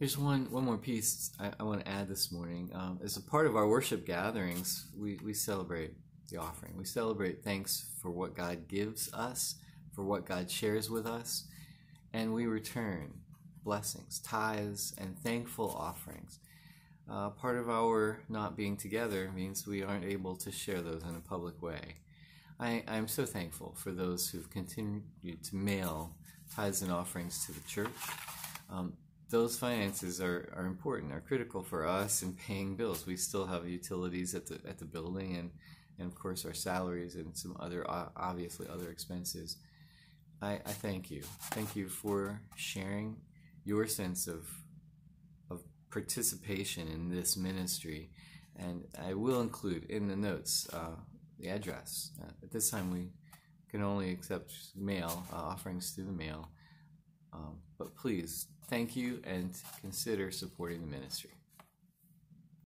There's one one more piece I, I want to add this morning. Um, as a part of our worship gatherings, we, we celebrate the offering. We celebrate thanks for what God gives us, for what God shares with us, and we return blessings, tithes, and thankful offerings. Uh, part of our not being together means we aren't able to share those in a public way. I, I'm so thankful for those who've continued to mail tithes and offerings to the church. Um, those finances are, are important, are critical for us in paying bills. We still have utilities at the at the building, and and of course our salaries and some other obviously other expenses. I, I thank you, thank you for sharing your sense of of participation in this ministry, and I will include in the notes uh, the address. Uh, at this time, we can only accept mail uh, offerings through the mail. Um, but please, thank you and consider supporting the ministry.